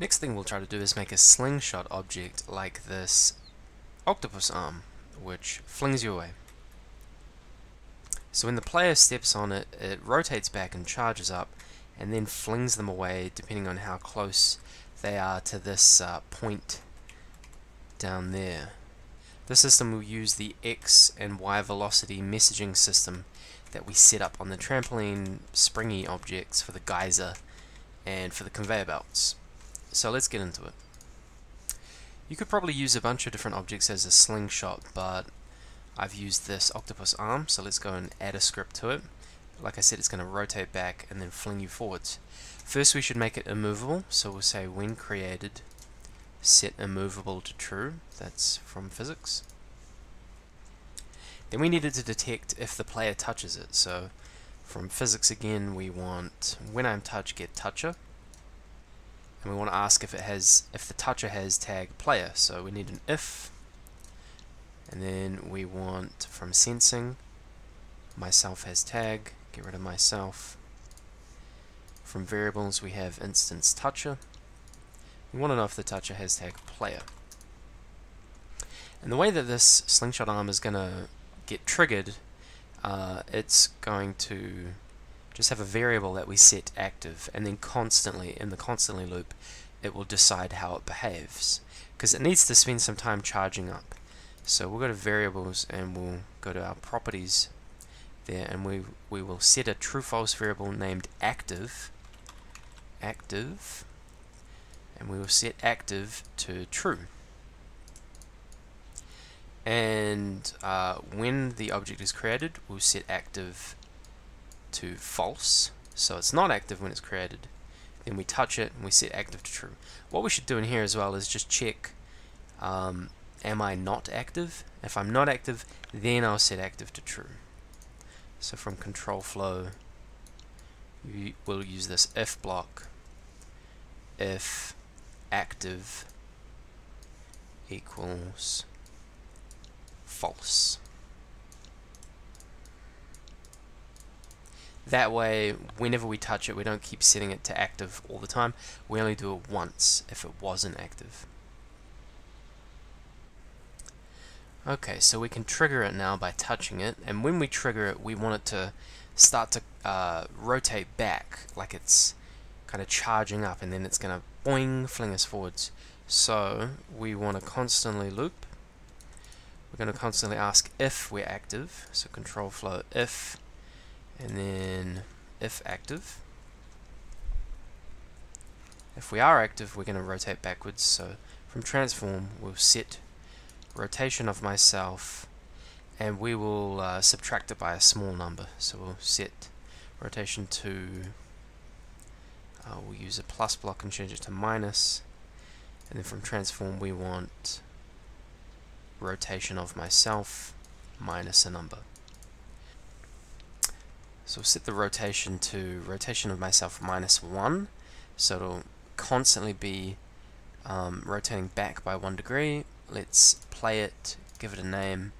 Next thing we'll try to do is make a slingshot object like this octopus arm, which flings you away. So when the player steps on it, it rotates back and charges up, and then flings them away depending on how close they are to this uh, point down there. The system will use the X and Y velocity messaging system that we set up on the trampoline springy objects for the geyser and for the conveyor belts. So let's get into it. You could probably use a bunch of different objects as a slingshot, but I've used this octopus arm, so let's go and add a script to it. Like I said, it's going to rotate back and then fling you forwards. First we should make it immovable, so we'll say when created set immovable to true, that's from physics. Then we needed to detect if the player touches it, so from physics again we want when I'm touch get toucher and we want to ask if it has if the toucher has tag player. So we need an if. And then we want from sensing myself has tag get rid of myself. From variables we have instance toucher. We want to know if the toucher has tag player. And the way that this slingshot arm is going to get triggered uh, it's going to just have a variable that we set active and then constantly in the constantly loop it will decide how it behaves because it needs to spend some time charging up. So we'll go to variables and we'll go to our properties there and we we will set a true false variable named active active and we will set active to true. And uh, when the object is created we'll set active to false. So it's not active when it's created. Then we touch it and we set active to true. What we should do in here as well is just check um, am I not active? If I'm not active then I'll set active to true. So from control flow we will use this if block if active equals false. That way, whenever we touch it, we don't keep setting it to active all the time. We only do it once if it wasn't active. Okay, so we can trigger it now by touching it, and when we trigger it, we want it to start to uh, rotate back, like it's kind of charging up, and then it's going to boing, fling us forwards. So, we want to constantly loop, we're going to constantly ask if we're active, so control flow if, and then if active. If we are active, we're going to rotate backwards, so from transform, we'll set rotation of myself, and we will uh, subtract it by a small number. So we'll set rotation to, uh, we'll use a plus block and change it to minus, and then from transform we want rotation of myself minus a number. So we'll set the rotation to rotation of myself minus 1, so it'll constantly be um, rotating back by 1 degree. Let's play it, give it a name,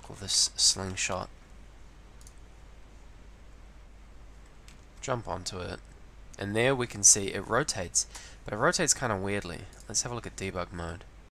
call this slingshot. Jump onto it, and there we can see it rotates, but it rotates kind of weirdly. Let's have a look at debug mode.